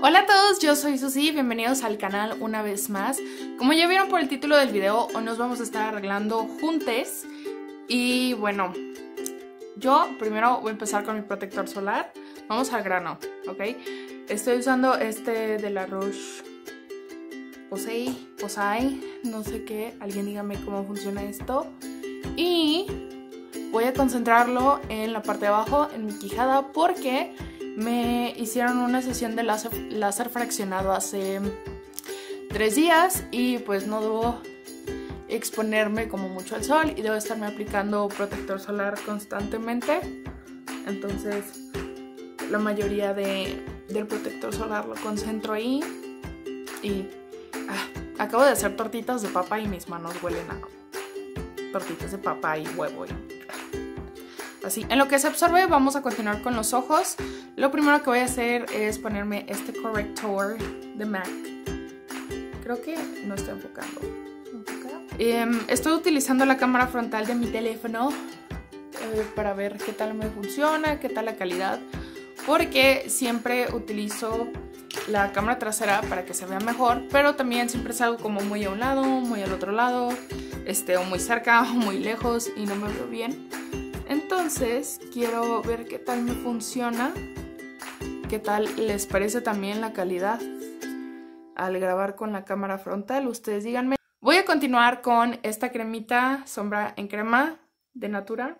Hola a todos, yo soy Susi, bienvenidos al canal una vez más. Como ya vieron por el título del video, hoy nos vamos a estar arreglando juntes. Y bueno, yo primero voy a empezar con mi protector solar. Vamos al grano, ¿ok? Estoy usando este de la Roche Posay, Posay, no sé qué, alguien dígame cómo funciona esto. Y voy a concentrarlo en la parte de abajo, en mi quijada, porque me hicieron una sesión de láser, fraccionado hace tres días y pues no debo exponerme como mucho al sol y debo estarme aplicando protector solar constantemente. Entonces la mayoría de, del protector solar lo concentro ahí y ah, acabo de hacer tortitas de papa y mis manos huelen a tortitas de papa y huevo. Así, en lo que se absorbe vamos a continuar con los ojos. Lo primero que voy a hacer es ponerme este corrector de MAC. Creo que no estoy enfocando. Em, estoy utilizando la cámara frontal de mi teléfono eh, para ver qué tal me funciona, qué tal la calidad. Porque siempre utilizo la cámara trasera para que se vea mejor, pero también siempre salgo como muy a un lado, muy al otro lado, este, o muy cerca o muy lejos y no me veo bien. Entonces quiero ver qué tal me funciona, qué tal les parece también la calidad al grabar con la cámara frontal. Ustedes díganme. Voy a continuar con esta cremita sombra en crema de Natura.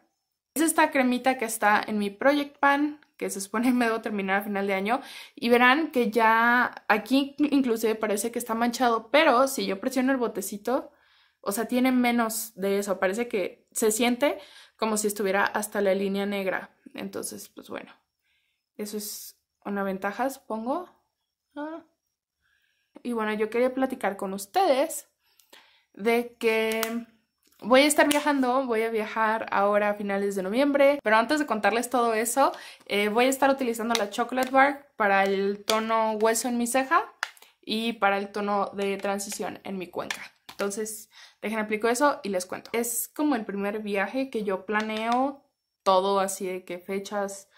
Es esta cremita que está en mi Project Pan, que se supone me debo terminar a final de año. Y verán que ya aquí inclusive parece que está manchado, pero si yo presiono el botecito, o sea, tiene menos de eso. Parece que se siente como si estuviera hasta la línea negra. Entonces, pues bueno, eso es una ventaja, supongo. Ah. Y bueno, yo quería platicar con ustedes de que voy a estar viajando, voy a viajar ahora a finales de noviembre, pero antes de contarles todo eso, eh, voy a estar utilizando la Chocolate Bar para el tono hueso en mi ceja y para el tono de transición en mi cuenca. Entonces, Dejen aplico eso y les cuento. Es como el primer viaje que yo planeo todo así de qué fechas,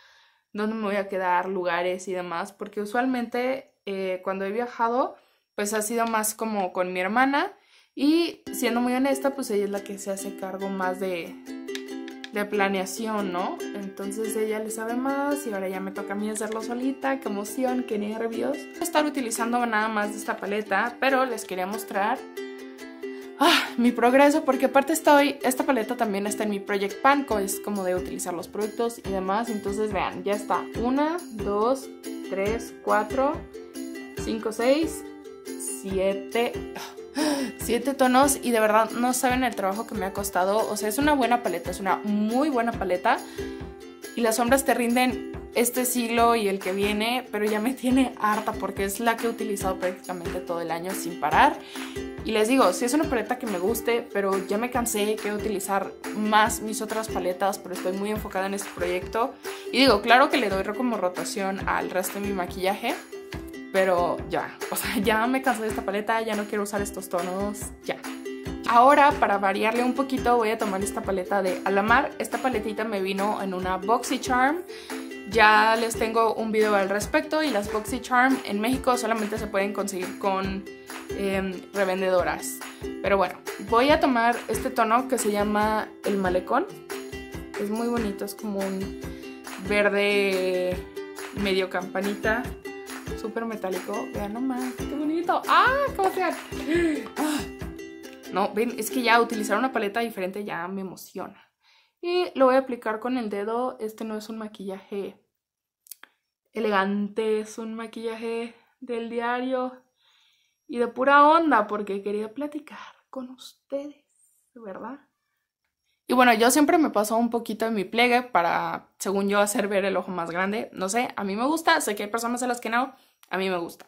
dónde me voy a quedar, lugares y demás, porque usualmente eh, cuando he viajado pues ha sido más como con mi hermana y siendo muy honesta pues ella es la que se hace cargo más de, de planeación, ¿no? Entonces ella le sabe más y ahora ya me toca a mí hacerlo solita, qué emoción, qué nervios. Voy a estar utilizando nada más de esta paleta, pero les quería mostrar ah, mi progreso, porque aparte estoy, esta paleta también está en mi Project Panco, es como de utilizar los productos y demás, entonces vean, ya está, 1, 2, 3, 4, 5, 6, 7, 7 tonos. Y de verdad no saben el trabajo que me ha costado, o sea, es una buena paleta, es una muy buena paleta. Y las sombras te rinden este siglo y el que viene, pero ya me tiene harta porque es la que he utilizado prácticamente todo el año sin parar y les digo, si es una paleta que me guste, pero ya me cansé, quiero utilizar más mis otras paletas, pero estoy muy enfocada en este proyecto. Y digo, claro que le doy como rotación al resto de mi maquillaje, pero ya, o sea, ya me cansé de esta paleta, ya no quiero usar estos tonos, ya. Ahora, para variarle un poquito, voy a tomar esta paleta de Alamar. Esta paletita me vino en una Boxy Charm. Ya les tengo un video al respecto y las Boxy Charm en México solamente se pueden conseguir con Em, revendedoras. Pero bueno, voy a tomar este tono que se llama el malecón. Es muy bonito, es como un verde medio campanita, súper metálico. Vean nomás, qué bonito. ¡Ah! ¿Cómo se ah. No, ven, es que ya utilizar una paleta diferente ya me emociona. Y lo voy a aplicar con el dedo. Este no es un maquillaje elegante, es un maquillaje del diario y de pura onda porque quería platicar con ustedes, ¿verdad? Y bueno, yo siempre me paso un poquito en mi pliegue para, según yo, hacer ver el ojo más grande. No sé, a mí me gusta, sé que hay personas a las que no, a mí me gusta.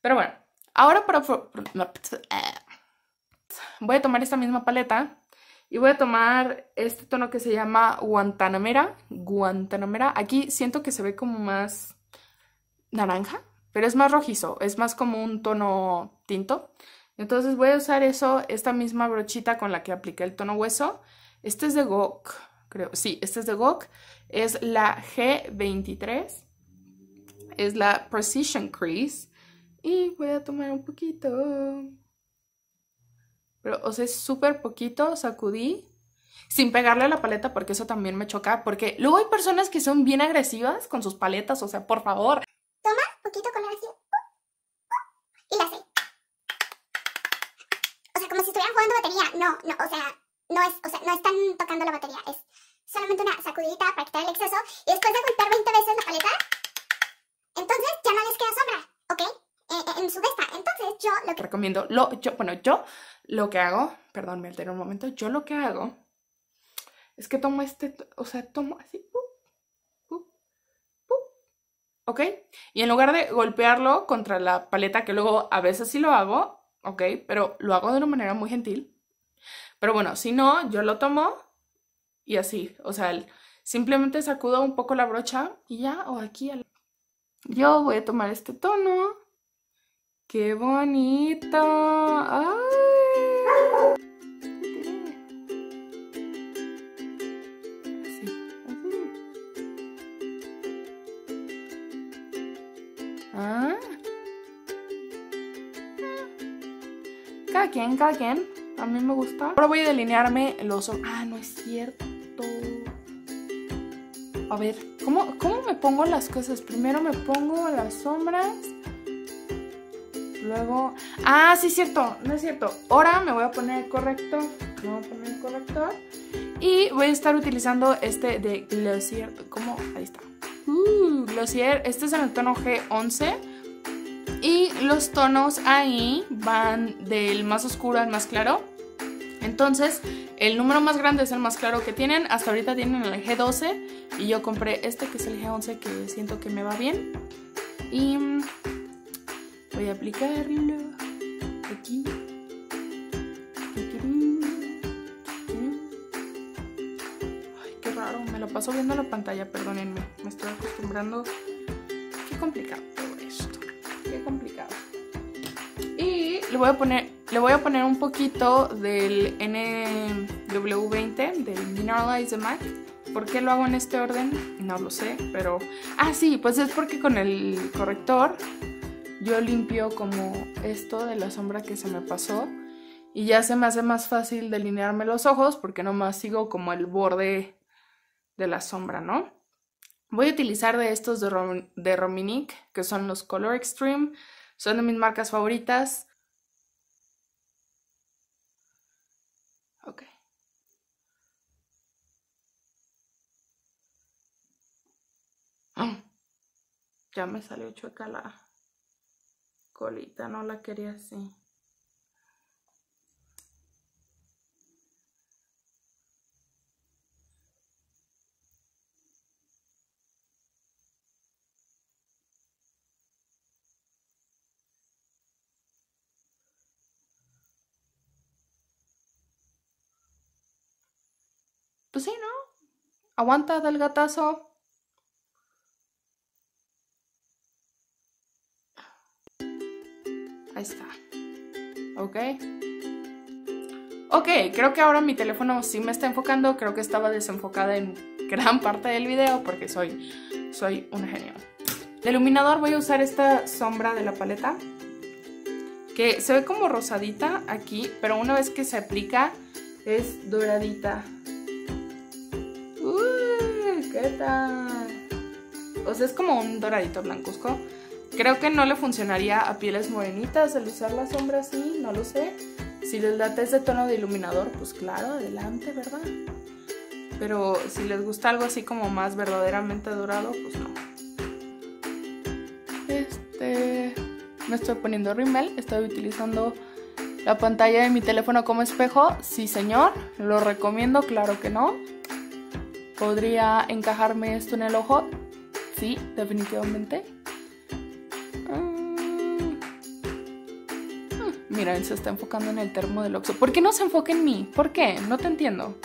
Pero bueno, ahora para... Voy a tomar esta misma paleta y voy a tomar este tono que se llama Guantanamera. Guantanamera. Aquí siento que se ve como más naranja pero es más rojizo, es más como un tono tinto. Entonces voy a usar eso, esta misma brochita con la que apliqué el tono hueso. Este es de GOK, creo. Sí, este es de GOK. Es la G23. es la Precision Crease. Y voy a tomar un poquito. Pero, o sea, es súper poquito, sacudí. Sin pegarle a la paleta porque eso también me choca. Porque luego hay personas que son bien agresivas con sus paletas. O sea, por favor. No, no, o sea, no es, o sea, no están tocando la batería. Es solamente una sacudidita para quitar el exceso. Y después de golpear 20 veces la paleta, entonces ya no les queda sombra, ¿ok? En su vesta. Entonces yo lo que... Recomiendo, lo, yo, bueno, yo lo que hago, perdón, me altero un momento, yo lo que hago es que tomo este, o sea, tomo así, uh, uh, uh, ¿ok? Y en lugar de golpearlo contra la paleta, que luego a veces sí lo hago, ¿ok? Pero lo hago de una manera muy gentil. Pero bueno, si no, yo lo tomo y así, o sea, simplemente sacudo un poco la brocha y ya, o aquí. Yo voy a tomar este tono. ¡Qué bonito! ¡Ay! ¿Ah? Quien, cada quien. A mí me gusta. Ahora voy a delinearme los. Ah, no es cierto. A ver, ¿cómo, ¿cómo me pongo las cosas? Primero me pongo las sombras. Luego... Ah, sí cierto. No es cierto. Ahora me voy a poner el corrector. Me voy a poner el corrector. Y voy a estar utilizando este de Glossier. ¿Cómo? Ahí está. Uh, Glossier. Este es en el tono G11. Y los tonos ahí van del más oscuro al más claro. Entonces, el número más grande es el más claro que tienen. Hasta ahorita tienen el G12 y yo compré este que es el G11 que siento que me va bien. Y voy a aplicarlo aquí. Ay, qué raro, me lo paso viendo la pantalla, perdónenme. Me estoy acostumbrando. Qué complicado. Qué complicado. Y le voy a poner le voy a poner un poquito del NW20, del Mineralize MAC. ¿Por qué lo hago en este orden? No lo sé, pero... Ah, sí, pues es porque con el corrector yo limpio como esto de la sombra que se me pasó. Y ya se me hace más fácil delinearme los ojos porque nomás sigo como el borde de la sombra, ¿no? Voy a utilizar de estos de, Rom Rominique, que son los Color Extreme. Son de mis marcas favoritas. Ok. Ya me salió chueca la colita, no la quería así. Pues sí, ¿no? Aguanta del gatazo. Ahí está. Ok. Ok, creo que ahora mi teléfono sí me está enfocando. Creo que estaba desenfocada en gran parte del video porque soy, soy un genio. De iluminador voy a usar esta sombra de la paleta. Que se ve como rosadita aquí, pero una vez que se aplica es doradita. O sea, es como un doradito blancuzco. Creo que no le funcionaría a pieles morenitas el usar la sombra así, no lo sé. Si les late ese tono de iluminador, pues claro, adelante, ¿verdad? Pero si les gusta algo así como más verdaderamente dorado, pues no. Este... Me estoy poniendo rímel, estoy utilizando la pantalla de mi teléfono como espejo. Sí, señor, lo recomiendo, claro que no. ¿Podría encajarme esto en el ojo? Sí, definitivamente. Mira, se está enfocando en el termo del Oxxo. ¿Por qué no se enfoca en mí? ¿Por qué? No te entiendo.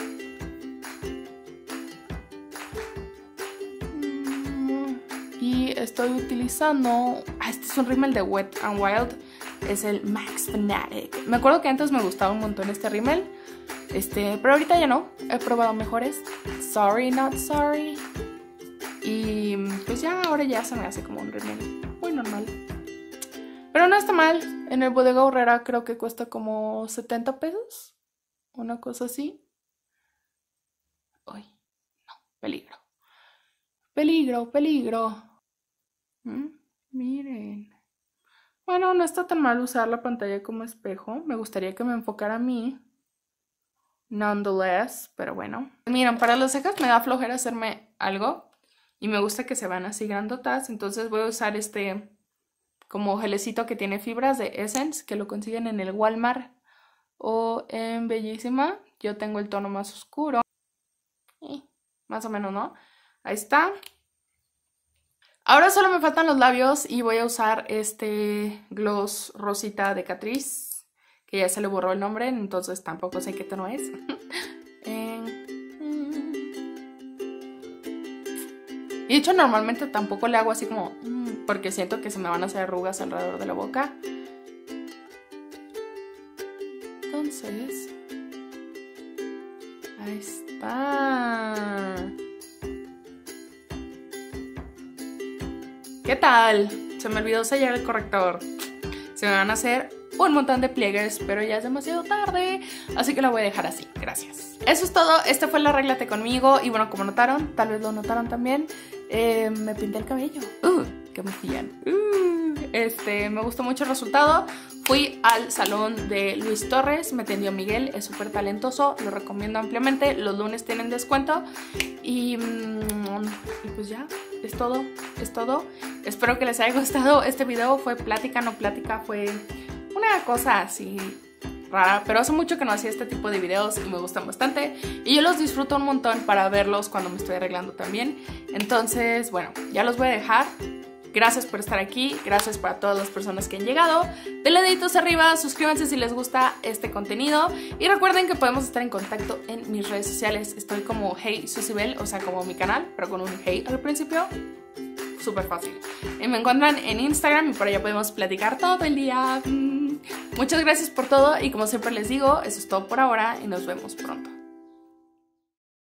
Y estoy utilizando... Ah, este es un rímel de Wet n Wild. Es el Max Fanatic. Me acuerdo que antes me gustaba un montón este rímel. Este, pero ahorita ya no. He probado mejores. Sorry, not sorry. Y pues ya ahora ya se me hace como un rímel muy normal. Pero no está mal. En el Bodega Horrera creo que cuesta como 70 pesos. Una cosa así. Uy, no, peligro. Peligro, peligro. ¿Mm? Miren. Bueno, no está tan mal usar la pantalla como espejo. Me gustaría que me enfocara a mí. Nonetheless, pero bueno. Miren, para las cejas me da flojera hacerme algo. Y me gusta que se van así grandotas. Entonces voy a usar este como gelecito que tiene fibras de Essence. Que lo consiguen en el Walmart o en Bellísima. Yo tengo el tono más oscuro. más o menos, ¿no? Ahí está. Ahora solo me faltan los labios y voy a usar este gloss rosita de Catrice, que ya se le borró el nombre, entonces tampoco sé qué tono es. y de hecho normalmente tampoco le hago así como, mm, porque siento que se me van a hacer arrugas alrededor de la boca. Entonces, ahí está. ¿Qué tal? Se me olvidó sellar el corrector. Se me van a hacer un montón de pliegues, pero ya es demasiado tarde, así que lo voy a dejar así. Gracias. Eso es todo. Esta fue la Arréglate conmigo. Y bueno, como notaron, tal vez lo notaron también, eh, me pinté el cabello. Uh, ¡Qué me Uh, este, me gustó mucho el resultado. Fui al salón de Luis Torres, me atendió Miguel, es súper talentoso, lo recomiendo ampliamente. Los lunes tienen descuento. Y, mm, y pues ya, es todo, es todo. Espero que les haya gustado este video. Fue plática, no plática, fue una cosa así rara, pero hace mucho que no hacía este tipo de videos y me gustan bastante. Y yo los disfruto un montón para verlos cuando me estoy arreglando también. Entonces, bueno, ya los voy a dejar. Gracias por estar aquí, gracias para todas las personas que han llegado. Denle deditos arriba, suscríbanse si les gusta este contenido y recuerden que podemos estar en contacto en mis redes sociales. Estoy como Hey Susibel, o sea, como mi canal, pero con un Hey al principio. Súper fácil. Y me encuentran en Instagram y por allá podemos platicar todo el día. Muchas gracias por todo y como siempre les digo, eso es todo por ahora y nos vemos pronto.